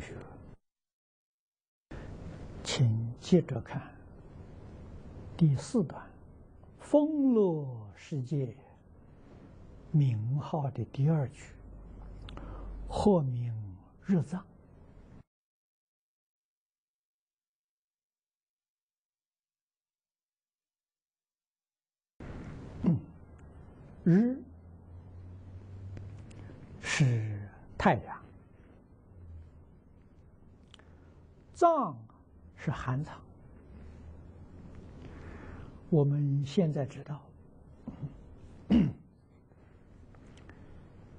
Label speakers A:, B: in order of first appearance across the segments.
A: 学，请接着看第四段“风乐世界”名号的第二句，或名日藏。日是太阳，藏是寒藏。我们现在知道，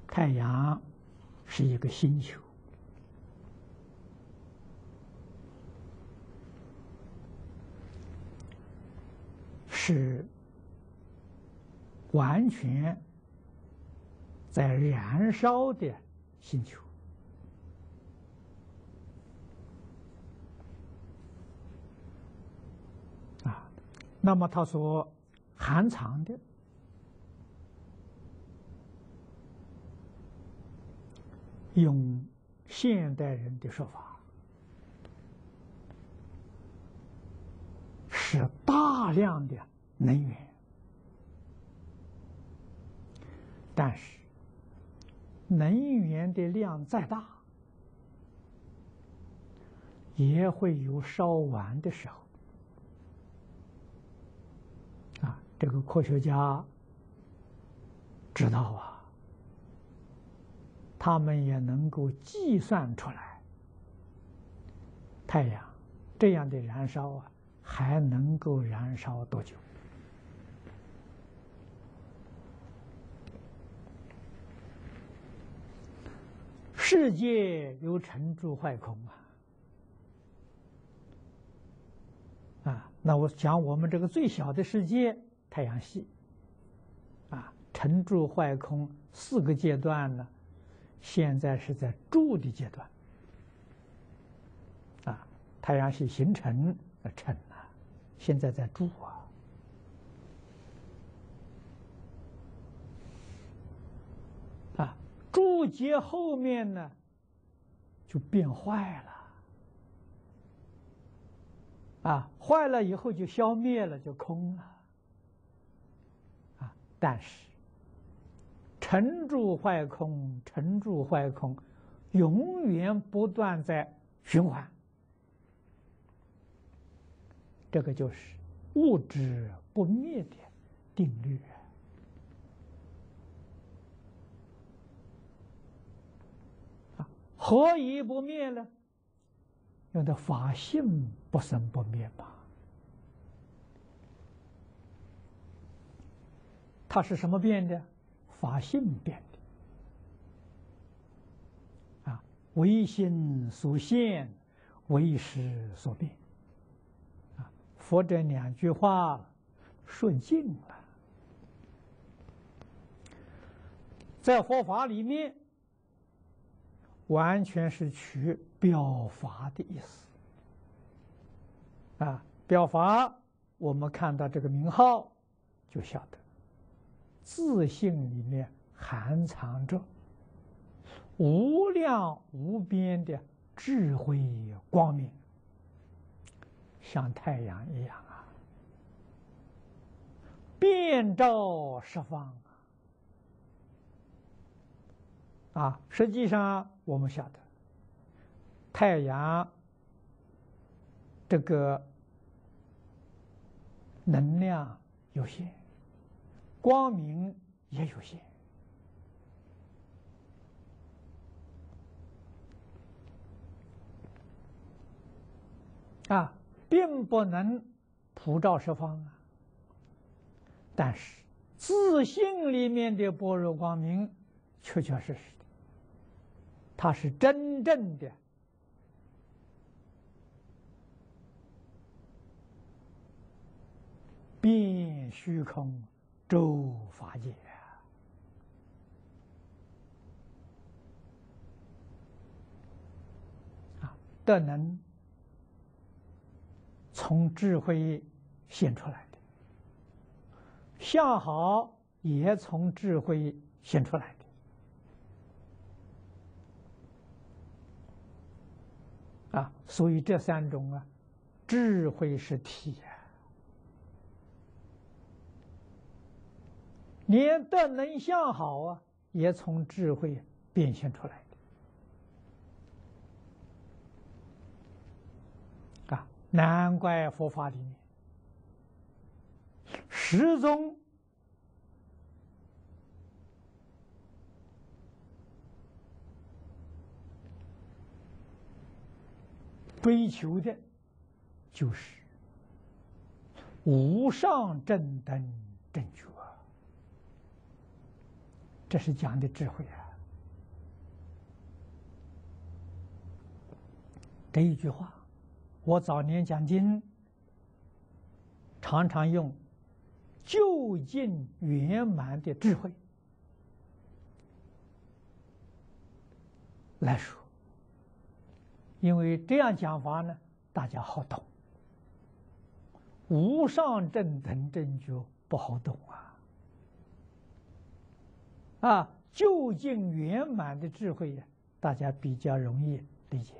A: 太阳是一个星球，是。完全在燃烧的星球啊，那么他说含藏的，用现代人的说法，是大量的能源。但是，能源的量再大，也会有烧完的时候。啊，这个科学家知道啊，他们也能够计算出来，太阳这样的燃烧啊，还能够燃烧多久？世界有成住坏空啊，啊，那我讲我们这个最小的世界太阳系，啊，成住坏空四个阶段呢，现在是在住的阶段，啊，太阳系形成成了，现在在住啊。啊注解后面呢，就变坏了，啊，坏了以后就消灭了，就空了，但是成住坏空，成住坏空，永远不断在循环，这个就是物质不灭的定律。何以不灭呢？用的法性不生不灭吧。它是什么变的？法性变的。啊，唯心所现，唯识所变。啊，佛这两句话顺境了，在佛法里面。完全是取表法的意思，啊，表法，我们看到这个名号，就晓得，自信里面含藏着无量无边的智慧光明，像太阳一样啊，遍照十方。啊，实际上我们晓得，太阳这个能量有限，光明也有限，啊，并不能普照十方啊。但是自信里面的般若光明，确确实实的。它是真正的变虚空周法界啊，的能从智慧显出来的，相好也从智慧显出来的。啊，所以这三种啊，智慧是体，连德能相好啊，也从智慧变现出来的啊，难怪佛法里面始终。追求的，就是无上正等正觉，这是讲的智慧啊！这一句话，我早年讲经常常用究竟圆满的智慧来说。因为这样讲法呢，大家好懂；无上正等正觉不好懂啊！啊，究竟圆满的智慧呀，大家比较容易理解。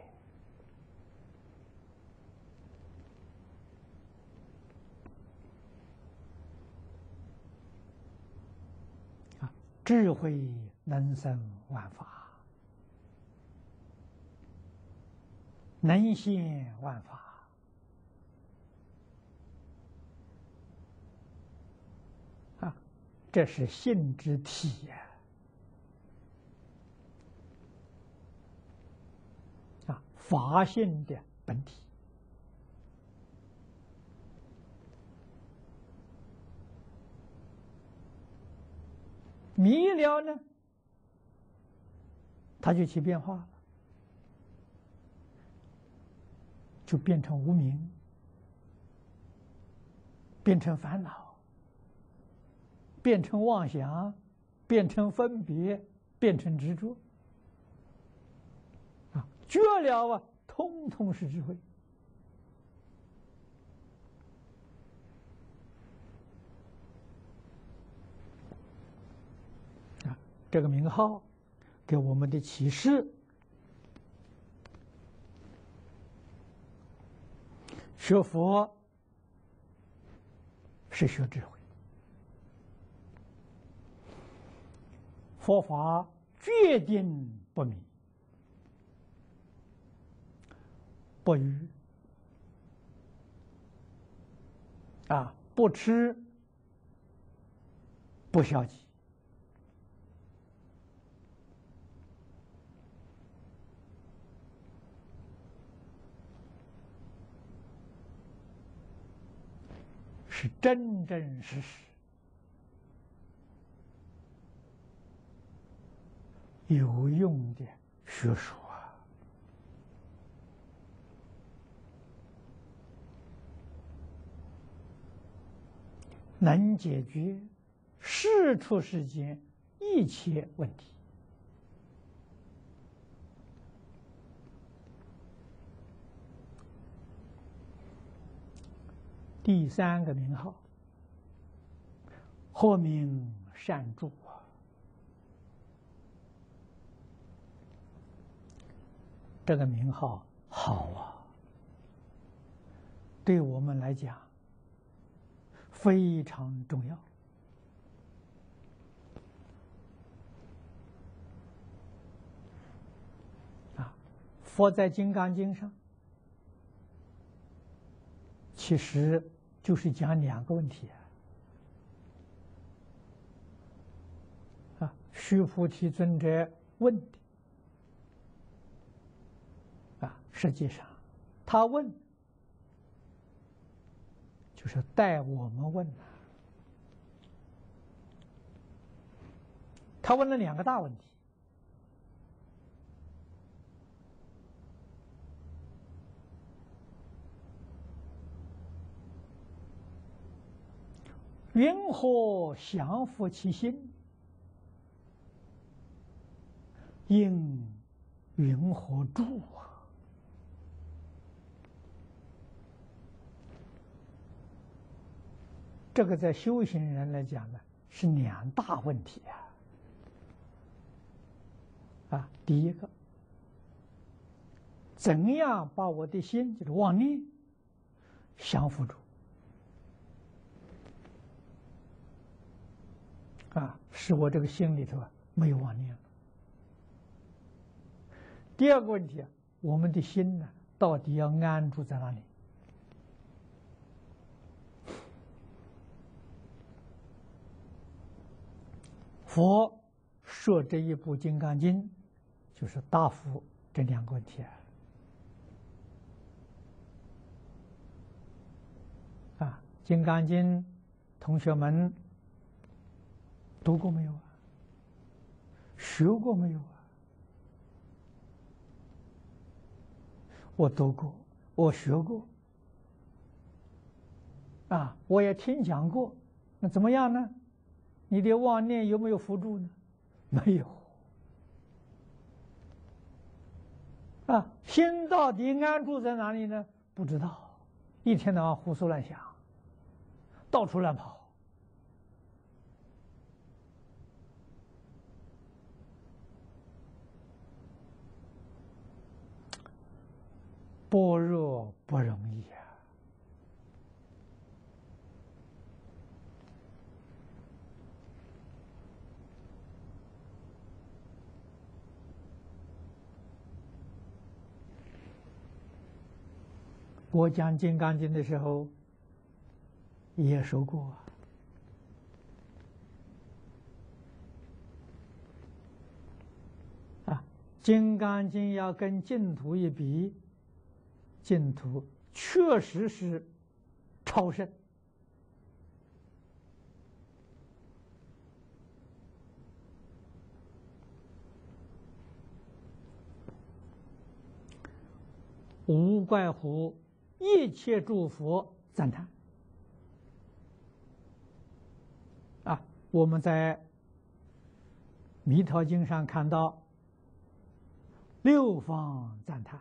A: 啊，智慧能生万法。能现万法啊，这是性之体呀！法性的本体。迷了呢，它就起变化了。就变成无名，变成烦恼，变成妄想，变成分别，变成执着，绝了啊！通通是智慧啊！这个名号给我们的启示。学佛是学智慧，佛法决定不迷，不愚啊，不吃，不消极。是真真实实、有用的学说啊，能解决世出世间一切问题。第三个名号，或名善助啊，这个名号好啊，对我们来讲非常重要啊。佛在《金刚经》上。其实就是讲两个问题啊，啊，须菩提尊者问的，啊，实际上他问就是带我们问他问了两个大问题。云何降伏其心？应云何住啊？这个在修行人来讲呢，是两大问题啊！啊，第一个，怎样把我的心就是妄念降服住？啊，使我这个心里头啊没有妄念。第二个问题啊，我们的心呢，到底要安住在哪里？佛说这一部《金刚经》，就是答复这两个问题啊。啊，《金刚经》，同学们读过没有啊？学过没有啊？我读过，我学过，啊，我也听讲过，那怎么样呢？你的妄念有没有扶住呢？没有。啊，心到底安住在哪里呢？不知道，一天到晚胡思乱想，到处乱跑。般若不容易啊！我讲《金刚经》的时候也说过啊，《金刚经》要跟净土一比。净土确实是超胜，无怪乎一切诸佛赞叹。啊，我们在《弥陀经》上看到六方赞叹。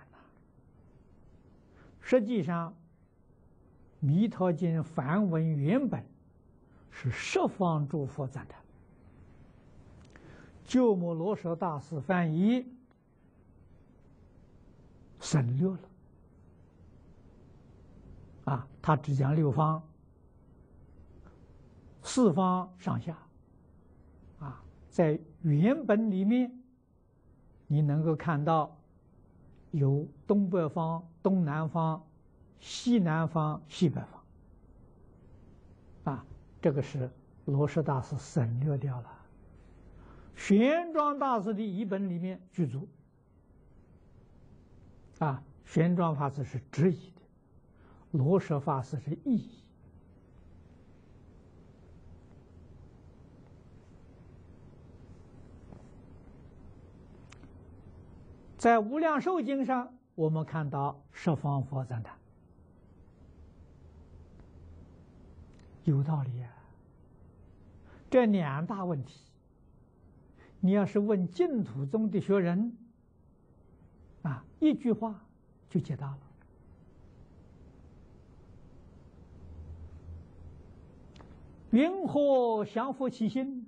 A: 实际上，《弥陀经》梵文原本是十方诸佛赞叹，鸠摩罗什大师翻译省略了。啊，他只讲六方、四方上下。啊，在原本里面，你能够看到。有东北方、东南方、西南方、西北方，啊，这个是罗什大师省略掉了。玄奘大师的译本里面具足，啊，玄奘法师是直译的，罗什法师是意义。在《无量寿经》上，我们看到十方佛赞叹，有道理啊。这两大问题，你要是问净土宗的学人，啊，一句话就解答了。云何降伏其心？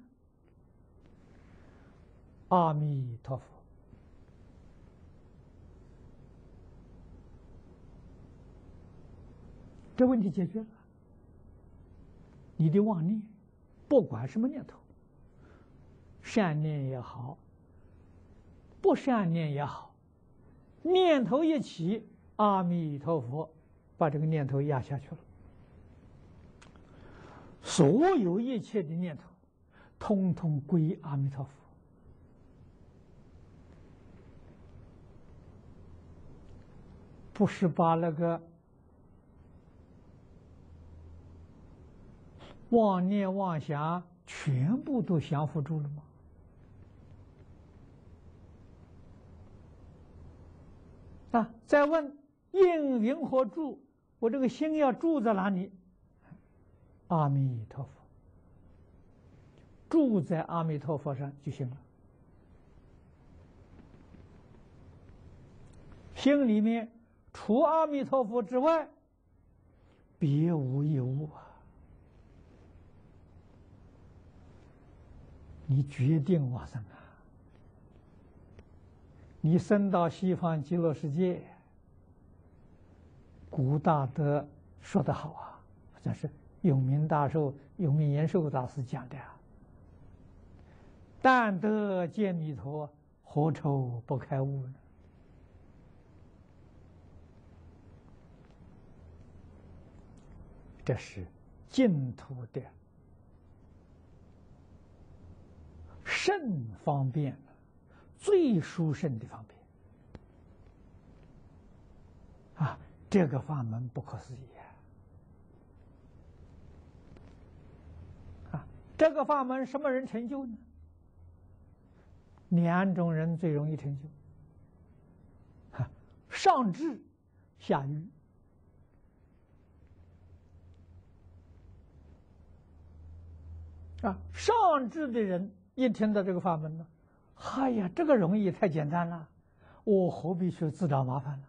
A: 阿弥陀佛。这问题解决了，你的妄念，不管什么念头，善念也好，不善念也好，念头一起，阿弥陀佛，把这个念头压下去了。所有一切的念头，通通归阿弥陀佛，不是把那个。妄念妄想全部都降服住了吗？啊！再问应云何住？我这个心要住在哪里？阿弥陀佛，住在阿弥陀佛上就行了。心里面除阿弥陀佛之外，别无一物啊。你决定往生啊！你升到西方极乐世界，古大德说得好啊，好像是永明大寿、永明延寿大师讲的啊。但得见弥陀，何愁不开悟呢？这是净土的甚方便，最殊胜的方便啊！这个法门不可思议啊！这个法门什么人成就呢？两种人最容易成就：哈上智下愚。啊，上智的人一听到这个法门呢，哎呀，这个容易太简单了，我何必去自找麻烦呢？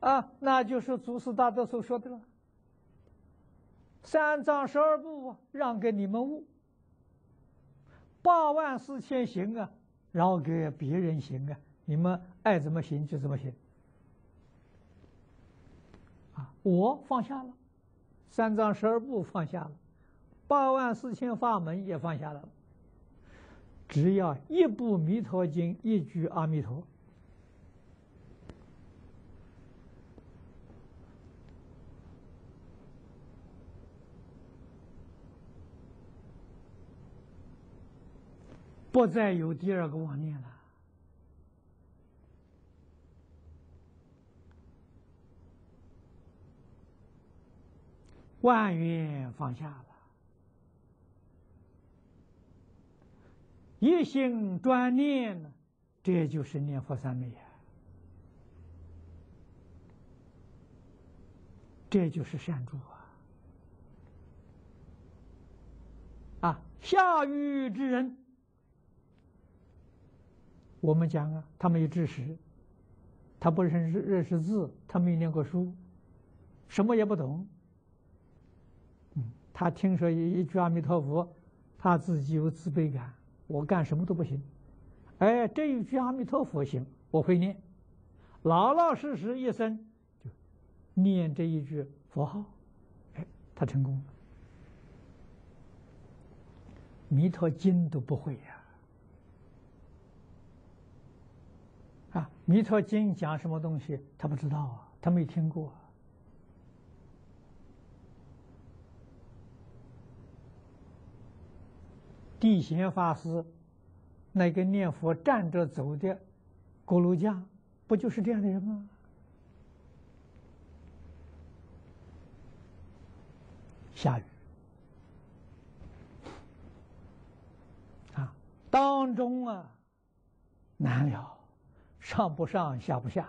A: 啊，那就是祖师大德所说的了。三藏十二部，让给你们悟；八万四千行啊，让给别人行啊，你们爱怎么行就怎么行。啊我放下了，三藏十二部放下了，八万四千法门也放下了，只要一部《弥陀经》，一句阿弥陀，不再有第二个妄念了。万缘放下了，一心专念呢，这就是念佛三昧呀，这就是善住啊！啊，下愚之人，我们讲啊，他没有知识，他不认识认识字，他没念过书，什么也不懂。他听说一句阿弥陀佛，他自己有自卑感，我干什么都不行。哎，这一句阿弥陀佛行，我会念，老老实实一生就念这一句佛号，哎，他成功了。弥陀经都不会呀，啊，弥陀经讲什么东西他不知道啊，他没听过。地贤法师，那个念佛站着走的锅炉匠，不就是这样的人吗？下雨啊，当中啊难了，上不上下不下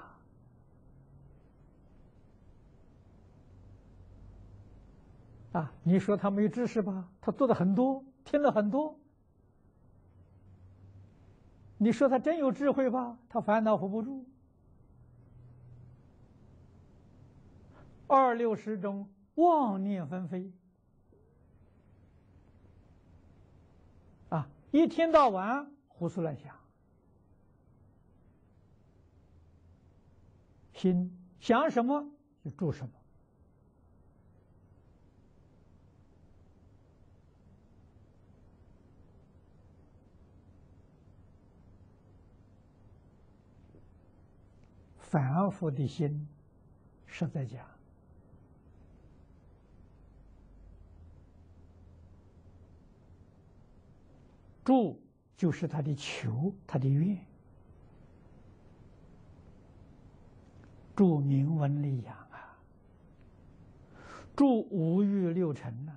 A: 啊！你说他没知识吧？他做的很多，听了很多。你说他真有智慧吧？他烦恼扶不住，二六十中妄念纷飞，啊，一天到晚胡思乱想，心想什么就做什么。反复的心，实在讲，住就是他的求，他的愿，住名闻利养啊，住五欲六尘呐，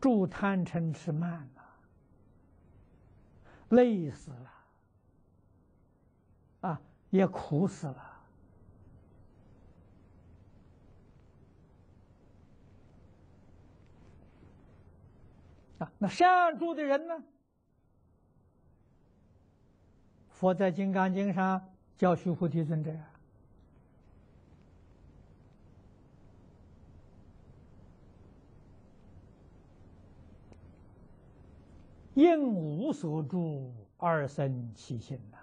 A: 住贪嗔痴慢呐，累死了。啊，也苦死了！啊，那善住的人呢？佛在《金刚经》上教须菩提尊者：应无所住而生其心呐。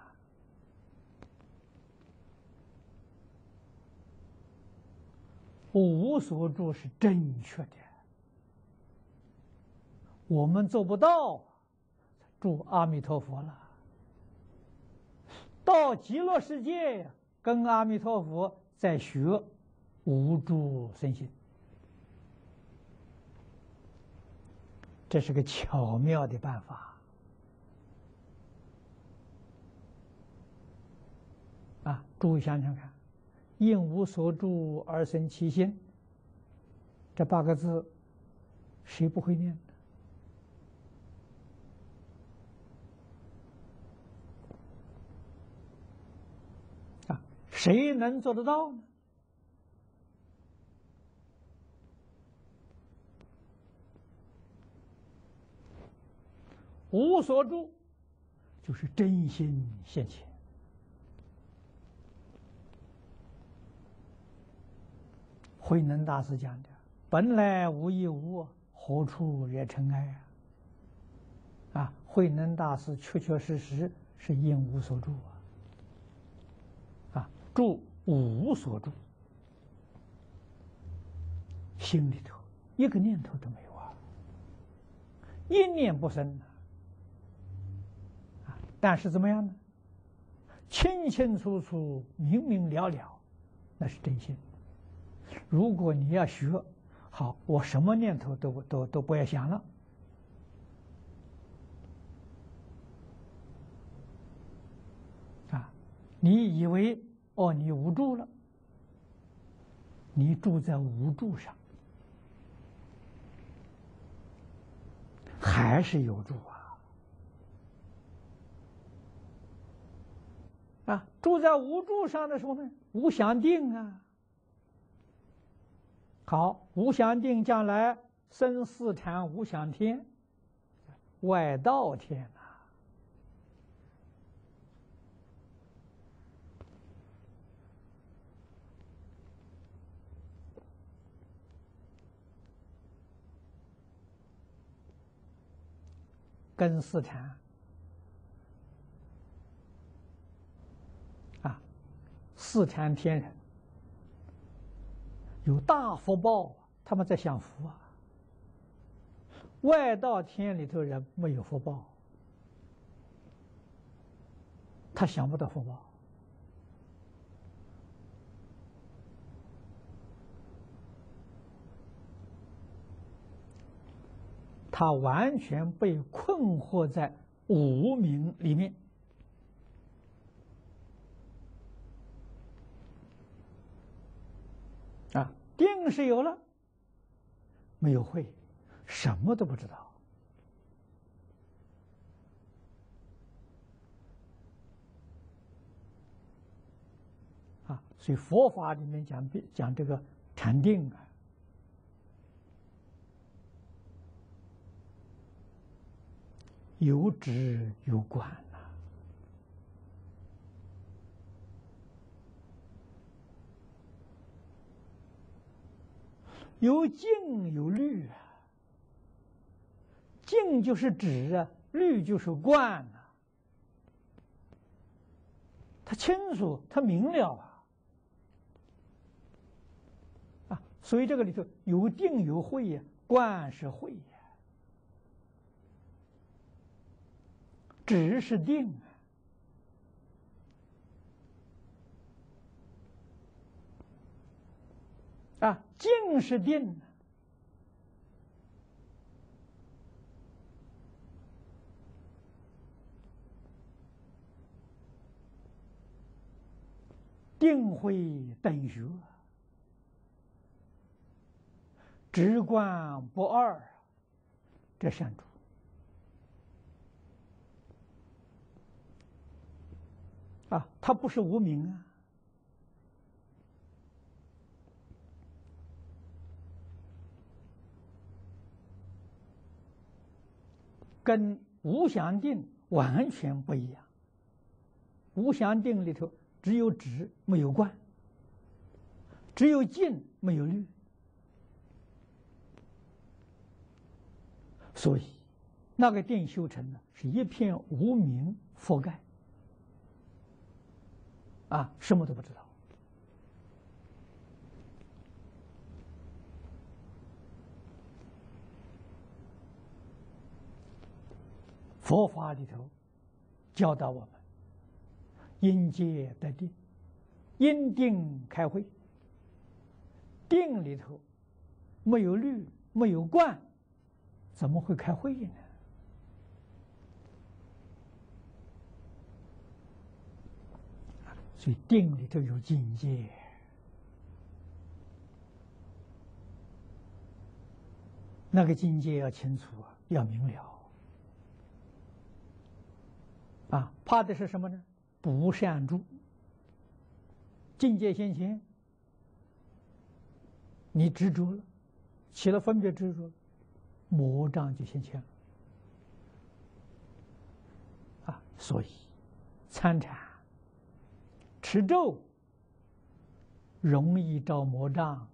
A: 无所住是正确的，我们做不到。祝阿弥陀佛了，到极乐世界跟阿弥陀佛在学无住身心，这是个巧妙的办法啊！诸位想想看，“应无所住而生其心”这八个字，谁不会念？谁能做得到呢？无所住，就是真心现前。慧能大师讲的：“本来无一物，何处惹尘埃？”啊，啊慧能大师确确实实是应无所住啊。住无所住，心里头一个念头都没有啊，一念不生啊。但是怎么样呢？清清楚楚、明明了了，那是真心。如果你要学好，我什么念头都都都不要想了啊！你以为？哦，你无助了，你住在无助上，还是有助啊？啊，住在无助上的时候呢？无想定啊。好，无想定将来生四禅无想天，外道天呐。跟四禅啊，四禅天人有大福报，他们在享福啊。外道天里头人没有福报，他享不到福报。他完全被困惑在无名里面啊，定是有了，没有会，什么都不知道啊。所以佛法里面讲讲这个禅定啊。有止有观呐，有静有虑啊。静就是止啊，虑就是观呐。他清楚，他明了啊。啊，所以这个里头有定有慧呀，观是慧。只是定啊，静是定定慧等于，直观不二，这三种。啊，它不是无名啊，跟无相定完全不一样。无相定里头只有止没有观，只有静没有虑，所以那个定修成呢，是一片无名覆盖，啊，什么都不知道。佛法里头教导我们：因戒得定，因定开会。定里头没有律，没有观，怎么会开会呢？所以定里头有境界，那个境界要清楚啊，要明了。啊，怕的是什么呢？不善住，境界现前，你执着了，起了分别执着，魔障就现前了。啊，所以参禅、持咒容易招魔障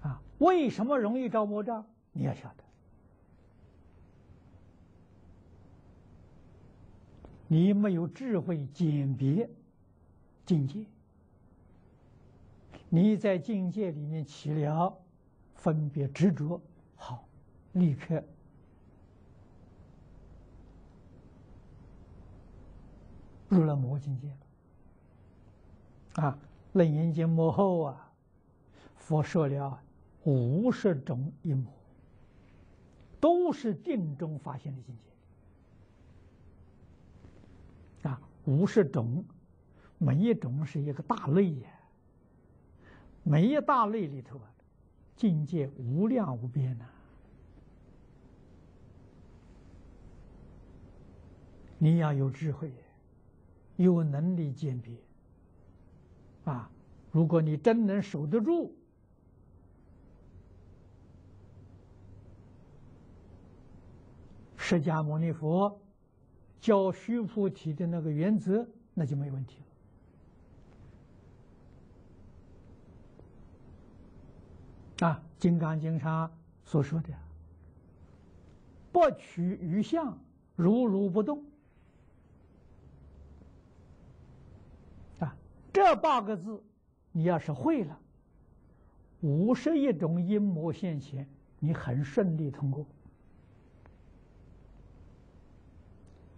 A: 啊！为什么容易招魔障？你要晓得。你没有智慧鉴别境界，你在境界里面起了分别执着，好，立刻入了魔境界了。啊，《楞严经》幕后啊，佛说了五十种阴魔，都是定中发现的境界啊。五十种，每一种是一个大类呀。每一大类里头啊，境界无量无边呐。你要有智慧，有能力鉴别。啊，如果你真能守得住，释迦牟尼佛。教须菩提的那个原则，那就没问题了。啊，《金刚经》上所说的“不取于相，如如不动”，啊，这八个字，你要是会了，五十一种阴魔现前，你很顺利通过。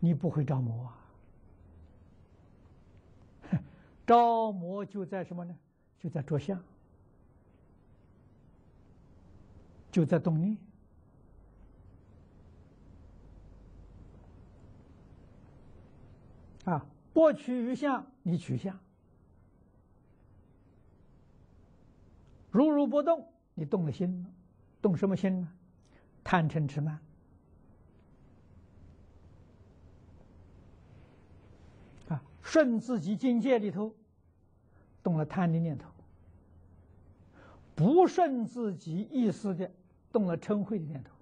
A: 你不会着魔啊？着魔就在什么呢？就在着相，就在动念啊！不取于相，你取相；如如不动，你动了心了，动什么心呢？贪嗔痴慢。顺自己境界里头动了贪的念头，不顺自己意思的动了嗔恚的念头，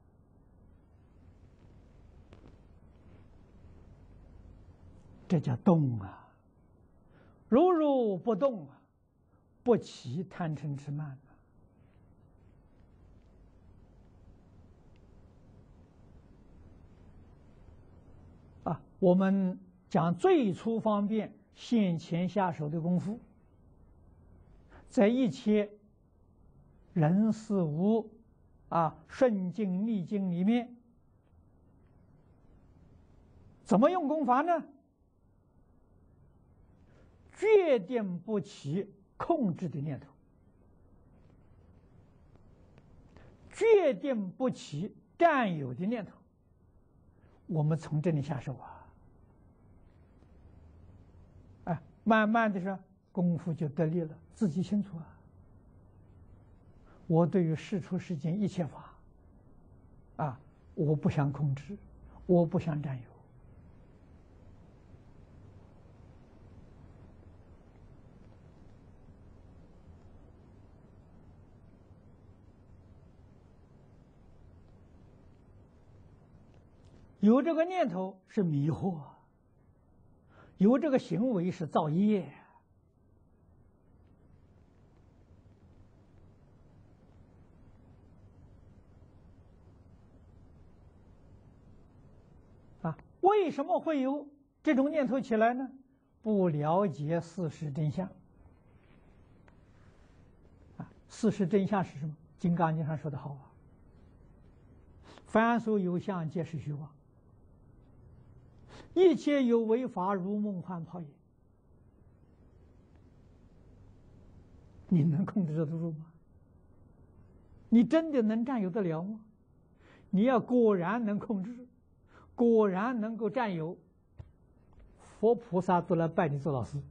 A: 这叫动啊！如如不动啊，不起贪嗔痴慢啊！我们。讲最初方便现前下手的功夫，在一切人事物啊顺境逆境里面，怎么用功法呢？决定不起控制的念头，决定不起占有的念头。我们从这里下手啊。哎慢慢的说，功夫就得力了，自己清楚啊。我对于世出世间一切法，啊，我不想控制，我不想占有。有这个念头是迷惑。有这个行为是造业。啊为什么会有这种念头起来呢？不了解事实真相。啊事实真相是什么金刚经上说的好啊凡所有相皆是虚妄。一切有为法，如梦幻泡影。”你能控制得住吗？你真的能占有得了吗？你要果然能控制，果然能够占有，佛菩萨都来拜你做老师。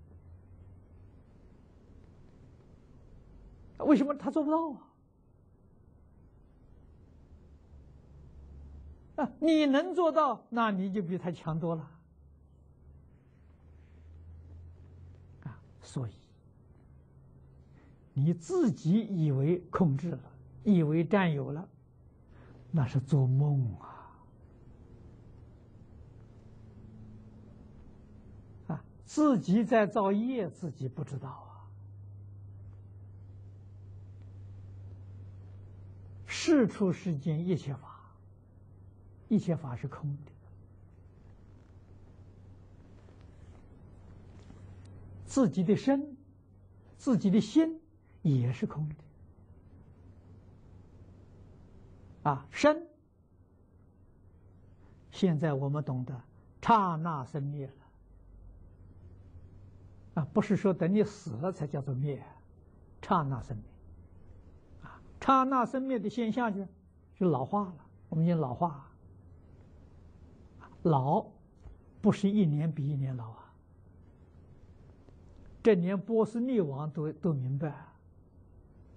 A: 为什么他做不到啊？啊，你能做到，那你就比他强多了。啊，所以你自己以为控制了。以为占有了，那是做梦啊！啊，自己在造业，自己不知道啊。事出世间一切法，一切法是空的，自己的身，自己的心也是空的。啊，生！现在我们懂得刹那生灭了。啊，不是说等你死了才叫做灭，刹那生灭。啊，刹那生灭的现象就就老化了。我们讲老化，老不是一年比一年老啊。这连波斯匿王都都明白，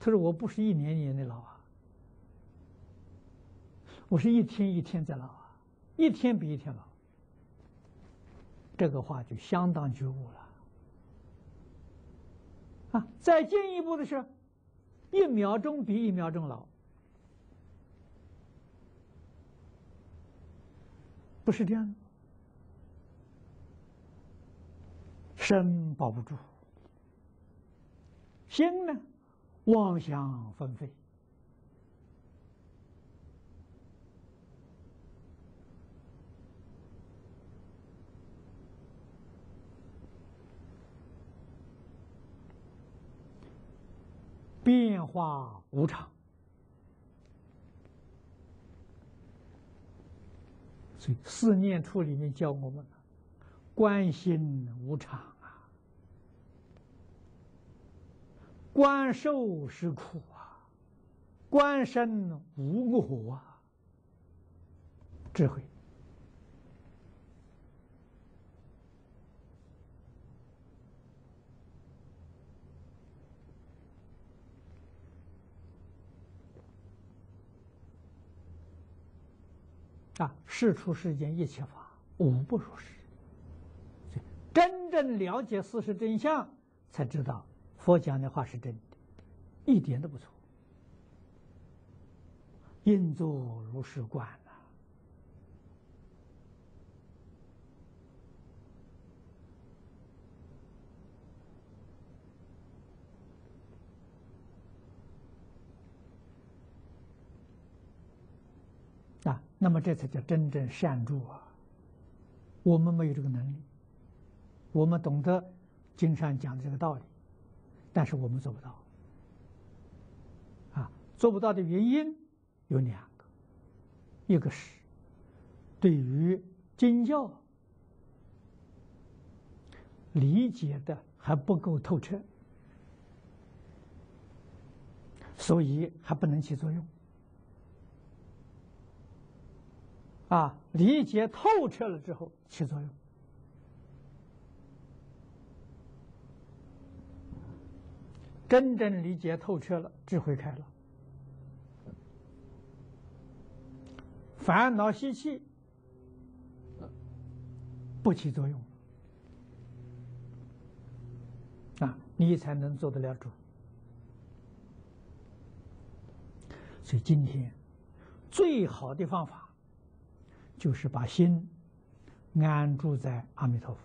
A: 他说我不是一年一年的老啊。我是一天一天在老啊，一天比一天老。这个话就相当觉悟了啊！再进一步的是，一秒钟比一秒钟老，不是这样的。身保不住，心呢，妄想纷飞。变化无常，所以四念处里面教我们：观心无常啊，观受是苦啊，观身无我啊，智慧。啊，事出世间一切法，无不如是。真正了解事实真相，才知道佛讲的话是真的，一点都不错。应作如是观啊，那么这才叫真正善助啊！我们没有这个能力，我们懂得经上讲的这个道理，但是我们做不到。啊，做不到的原因有两个，一个是对于经教理解的还不够透彻，所以还不能起作用。啊，理解透彻了之后起作用。真正理解透彻了，智慧开了，烦恼习气不起作用啊，你才能做得了主。所以今天最好的方法。就是把心安住在阿弥陀佛，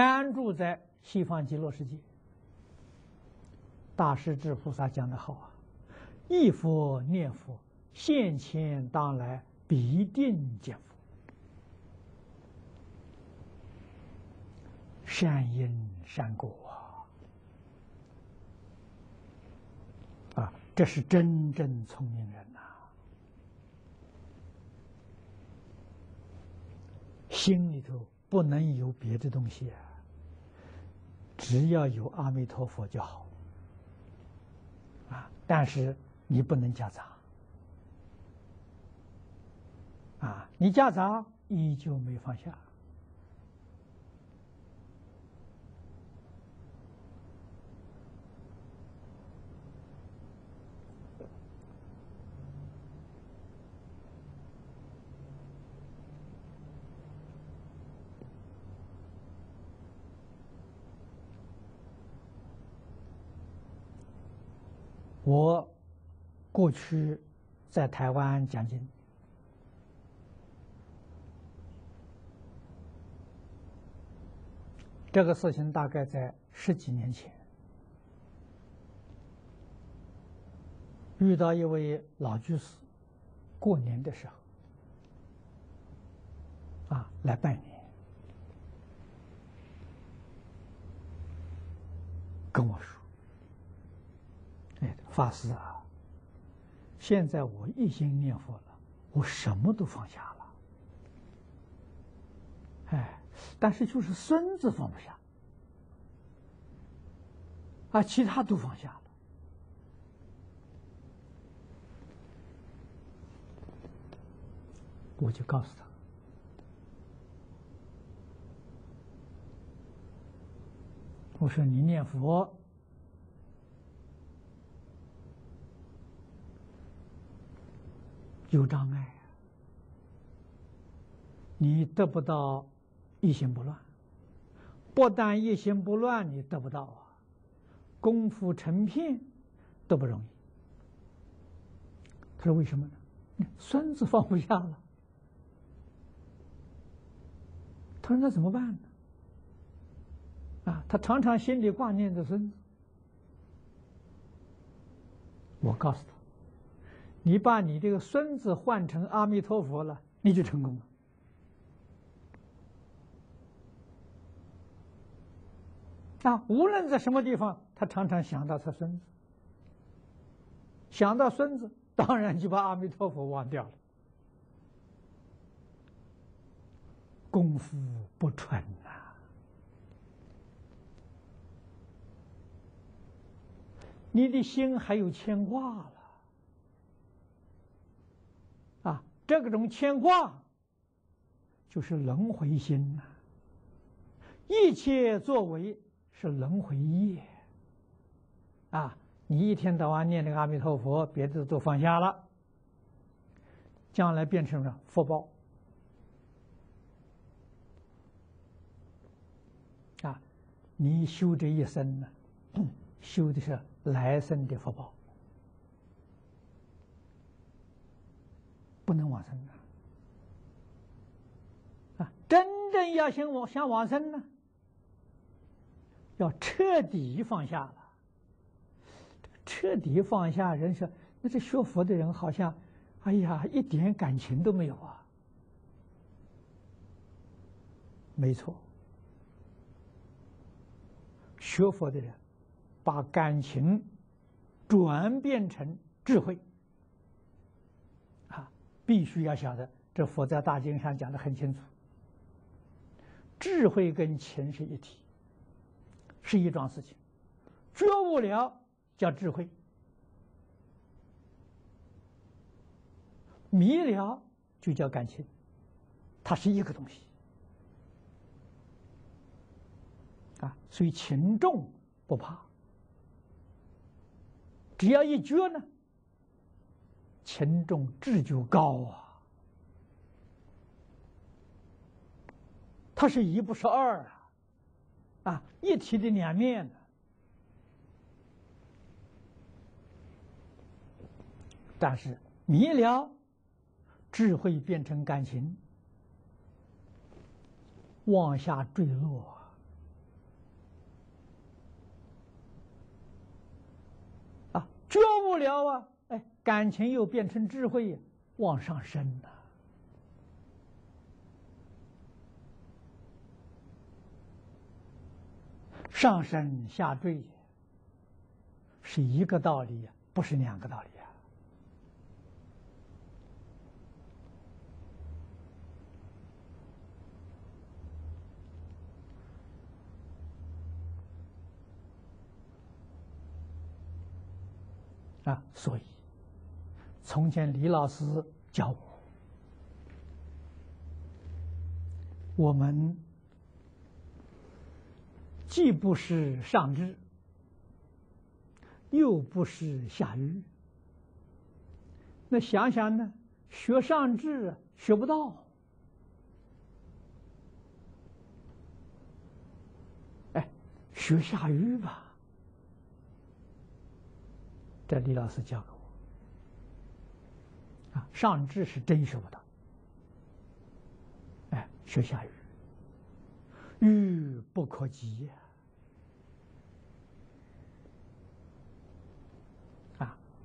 A: 安住在西方极乐世界。大师智菩萨讲的好啊：“一佛念佛，现前当来必定见佛。善因善果啊！啊，这是真正聪明人呐，心里头不能有别的东西啊，只要有阿弥陀佛就好啊。但是你不能夹杂啊，你夹杂依旧没放下。我过去在台湾讲经，这个事情大概在十几年前，遇到一位老居士，过年的时候，啊，来拜年，跟我说。法师啊，现在我一心念佛了，我什么都放下了，哎，但是就是孙子放不下，啊，其他都放下了。我就告诉他，我说你念佛。有障碍！你得不到一心不乱，不但一心不乱，你得不到啊，功夫成片都不容易。他说：“为什么呢？孙子放不下了。”他说：“那怎么办呢？”啊，他常常心里挂念着孙子。我告诉他。你把你这个孙子换成阿弥陀佛了，你就成功了。啊，无论在什么地方，他常常想到他孙子，想到孙子，当然就把阿弥陀佛忘掉了。功夫不纯呐，你的心还有牵挂了。这种牵挂，就是轮回心呐。一切作为是轮回业。啊，你一天到晚念那个阿弥陀佛，别的都放下了，将来变成了福报。啊，你修这一生呢，修的是来生的福报。不能往生啊！真正要想往想往生呢，要彻底放下了。彻底放下，人说那这学佛的人好像，哎呀，一点感情都没有啊。没错，学佛的人把感情转变成智慧。必须要晓得，这佛在大经上讲的很清楚，智慧跟情是一体，是一桩事情。觉悟了叫智慧，迷了就叫感情，它是一个东西。啊，所以情重不怕，只要一觉呢。情重智就高啊，它是一不是二啊，啊，一体的两面。但是迷了，智慧变成感情，往下坠落啊，觉悟了啊。感情又变成智慧，往上升了。上升下坠是一个道理，不是两个道理啊！啊，所以。从前李老师教我，我们。既不是上智，又不是下愚。那想想呢？学上智学不到，哎，学下愚吧。这李老师教给我，上智是真学不到，哎，学下愚，愚不可及呀。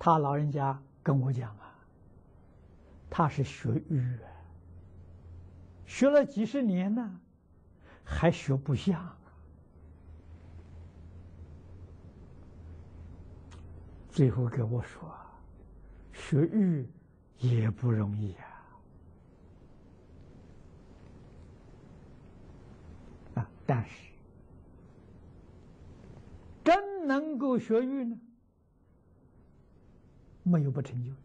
A: 他老人家跟我讲啊，他是学语，学了几十年呢，还学不像。最后跟我说，学语也不容易啊。啊，但是真能够学玉呢？没有不成就的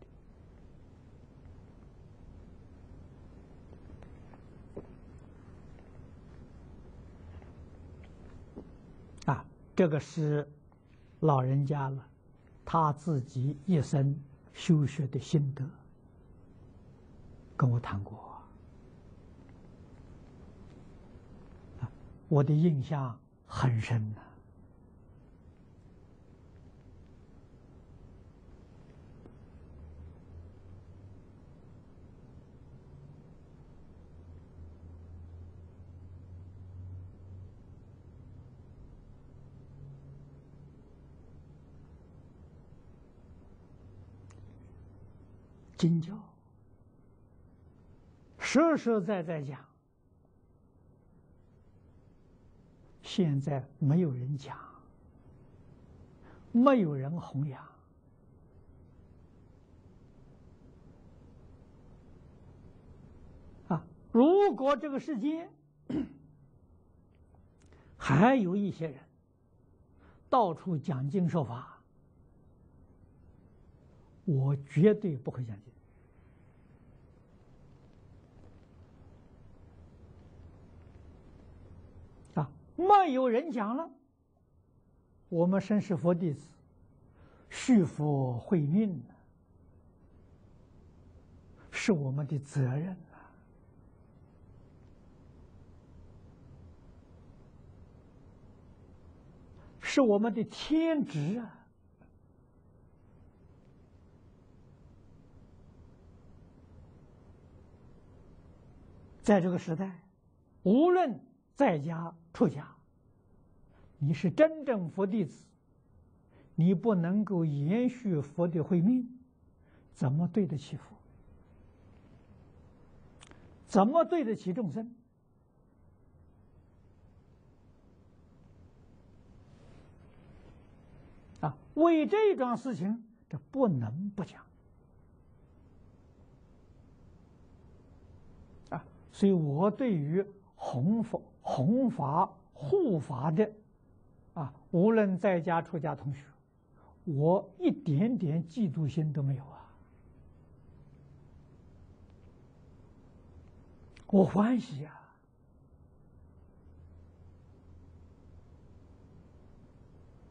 A: 啊！这个是老人家了，他自己一生修学的心得，跟我谈过，我的印象很深呐。经教实实在在讲，现在没有人讲，没有人弘扬啊！如果这个世界还有一些人到处讲经说法，我绝对不会讲经。没有人讲了，我们身是佛弟子，续佛慧命是我们的责任啊，是我们的天职啊。在这个时代，无论在家。出家，你是真正佛弟子，你不能够延续佛的慧命，怎么对得起佛？怎么对得起众生？啊，为这桩事情，这不能不讲。啊，所以我对于弘法。弘法护法的，啊，无论在家出家同学，我一点点嫉妒心都没有啊！我欢喜啊！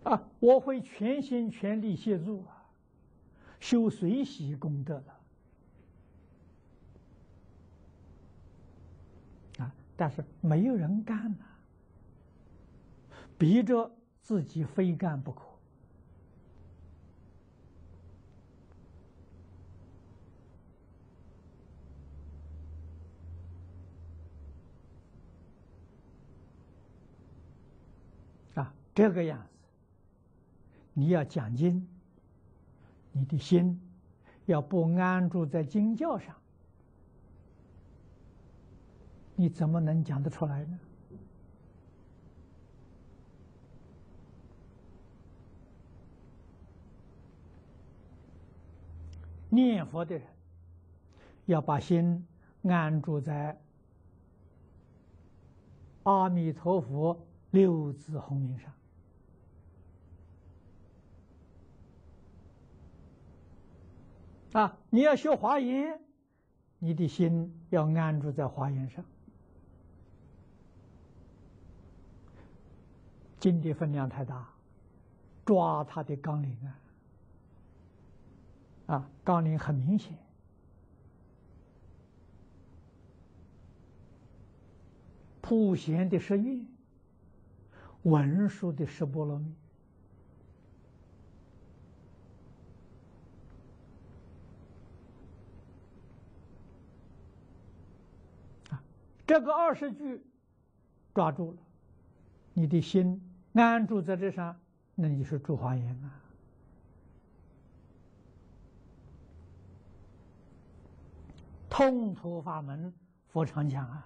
A: 啊，我会全心全力协助啊，修随喜功德的。但是没有人干呐，逼着自己非干不可啊！这个样子，你要讲经，你的心要不安住在经教上。你怎么能讲得出来呢？念佛的人要把心安住在阿弥陀佛六字红名上。啊，你要学华严，你的心要安住在华严上。金的分量太大，抓它的纲领啊，啊，纲领很明显，普贤的十愿，文殊的十波罗蜜，啊，这个二十句抓住了，你的心。安住在这上，那你是住华严啊。通途法门，佛常讲啊。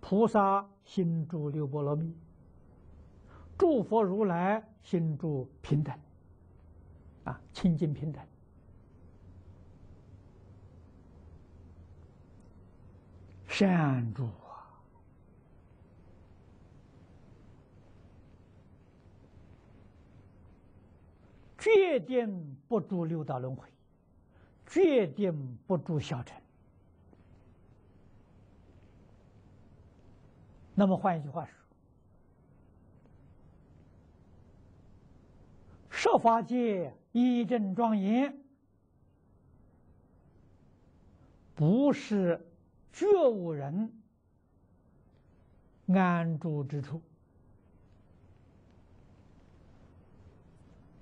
A: 菩萨心住六波罗蜜，诸佛如来心住平等，啊，清净平等，善住。决定不住六道轮回，决定不住小乘。那么换一句话说，设法界一正庄严，不是觉悟人安住之处。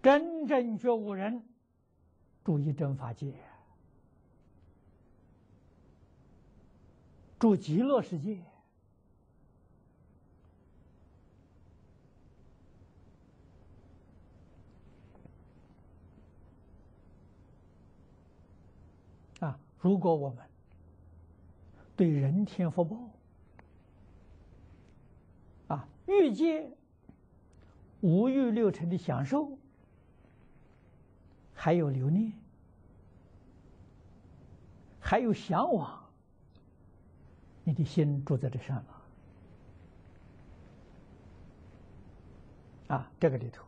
A: 真正觉悟人，住一真法界，住极乐世界啊！如果我们对人天福报啊，欲界五欲六尘的享受。还有留念，还有向往，你的心住在这上了。啊，这个里头，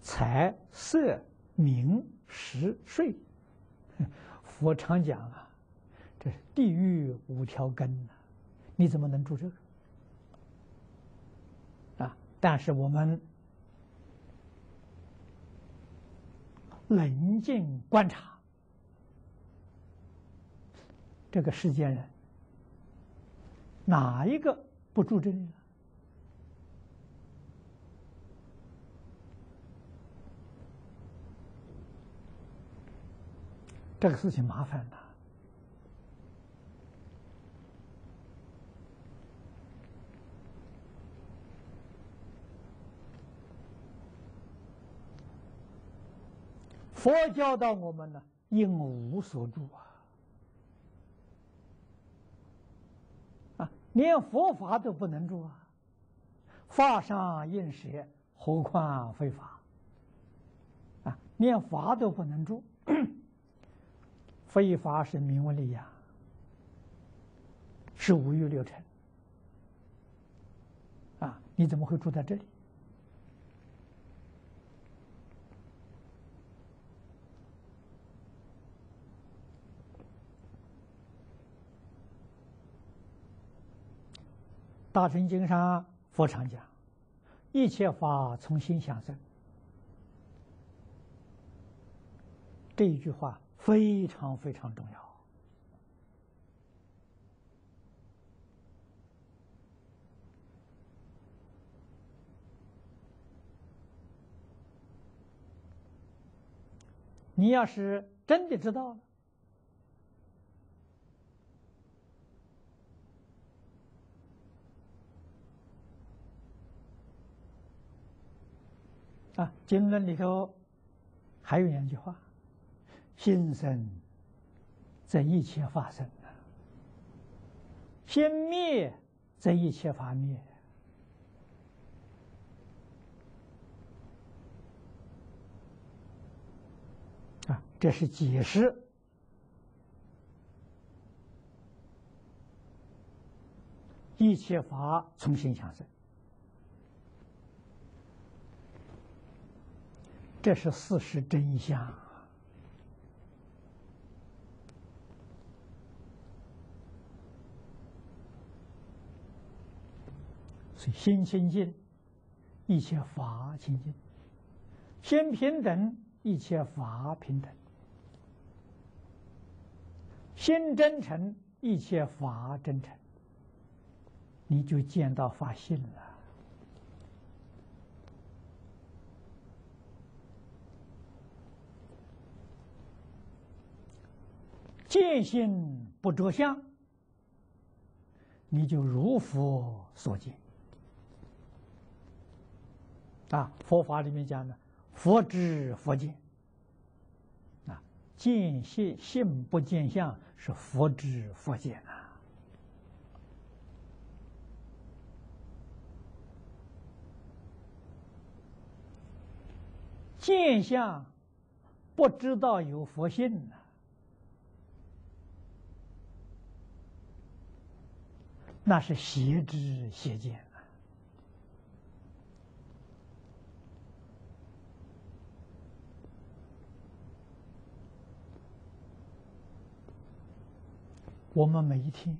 A: 财色名食睡，佛常讲啊，这是地狱五条根呐，你怎么能住这个？啊，但是我们。冷静观察，这个世间人哪一个不住这里？这个事情麻烦了。佛教导我们呢，应无所住啊！啊，连佛法都不能住啊！法上应舍，何况非法？啊，连法都不能住，非法是名闻利呀，是五欲六尘啊！你怎么会住在这里？大乘经上佛常讲：“一切法从心想生。”这一句话非常非常重要。你要是真的知道了。啊，经论里头还有两句话：“心生则一切法生，心灭则一切法灭。”啊这是解释一切法从心想生，这是事实真相。所以心清净，一切法清净；心平等，一切法平等；心真诚，一切法真诚。你就见到法性了。见性不着相，你就如佛所见。啊，佛法里面讲的，佛知佛见。啊，见性性不见相，是佛知佛见啊。见相不知道有佛性呢，那是邪知邪见啊。我们每一天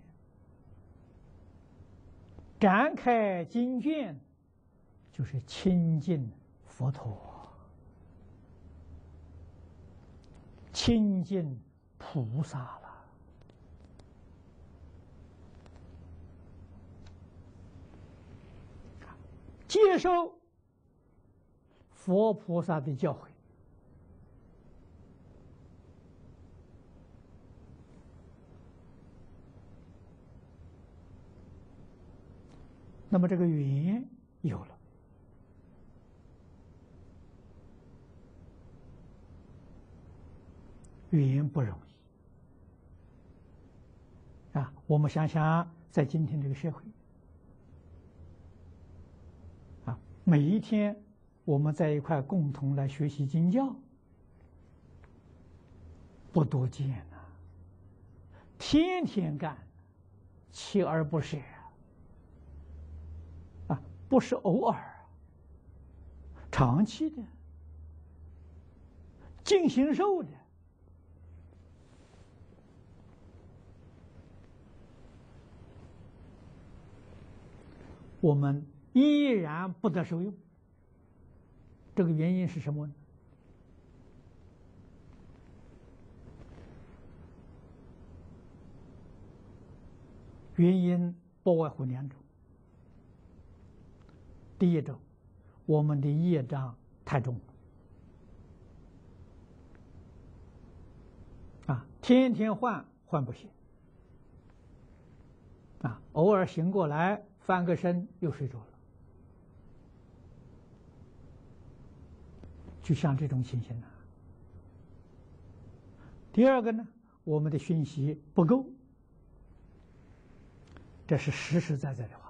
A: 展开经卷，就是亲近佛陀，亲近菩萨了，接受佛菩萨的教诲。那么这个缘有了，缘不容易啊！我们想想，在今天这个社会啊，每一天我们在一块共同来学习经教，不多见呐，天天干，锲而不舍啊。不是偶尔，长期的、进行受的，我们依然不得受用。这个原因是什么呢？原因不外乎两种。第一种，我们的业障太重，啊，天天换换不行，啊，偶尔醒过来翻个身又睡着了，就像这种情形呢。第二个呢，我们的讯息不够，这是实实在在的话。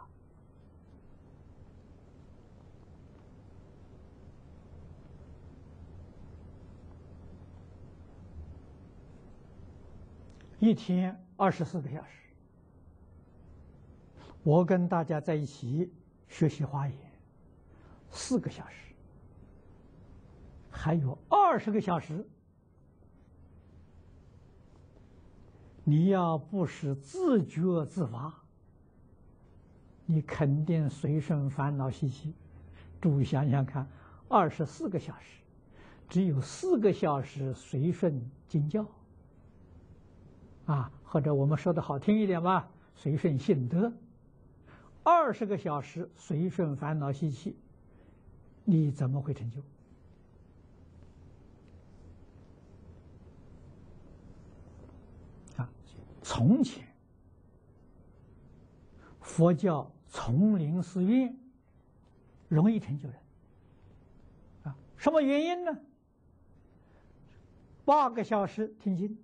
A: 一天二十四个小时，我跟大家在一起学习花言，四个小时，还有二十个小时，你要不是自觉自发，你肯定随顺烦恼习气。诸位想想看，二十四个小时，只有四个小时随顺经教。啊，或者我们说的好听一点吧，随顺性德，二十个小时随顺烦恼习气，你怎么会成就？啊，从前佛教丛林寺院容易成就人，啊，什么原因呢？八个小时听经。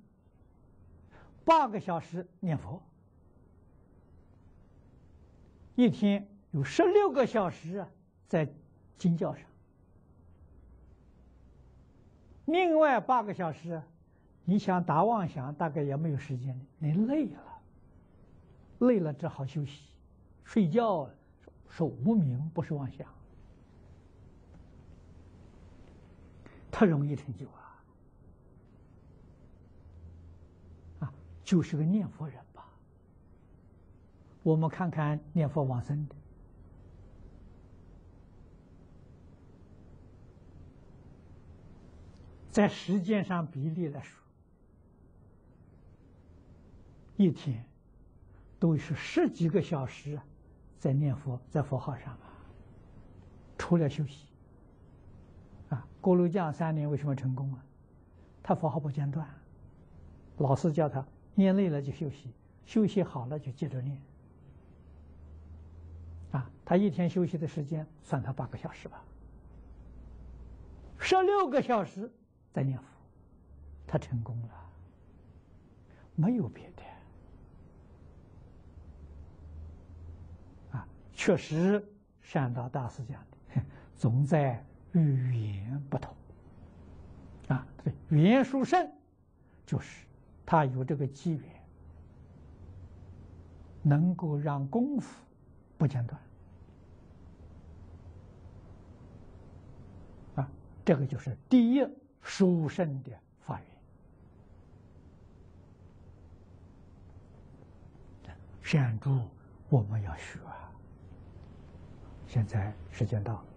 A: 八个小时念佛，一天有十六个小时啊，在经教上；另外八个小时你想打妄想，大概也没有时间你累了，累了只好休息，睡觉是无名，不是妄想，特容易成就啊！啊，就是个念佛人吧？我们看看念佛往生的，在时间上比例来说。一天都是十几个小时在念佛，在佛号上啊，除了休息啊。锅炉匠三年为什么成功啊？他佛号不间断，老师叫他念累了就休息，休息好了就接着念啊。他一天休息的时间算他八个小时吧，十六个小时在念佛，他成功了，没有别的。确实，善导大师讲的，总在语言不同。啊，对，语言殊胜，就是他有这个机缘，能够让功夫不间断。啊，这个就是第一殊胜的法缘。善助我们要学啊。现在时间到。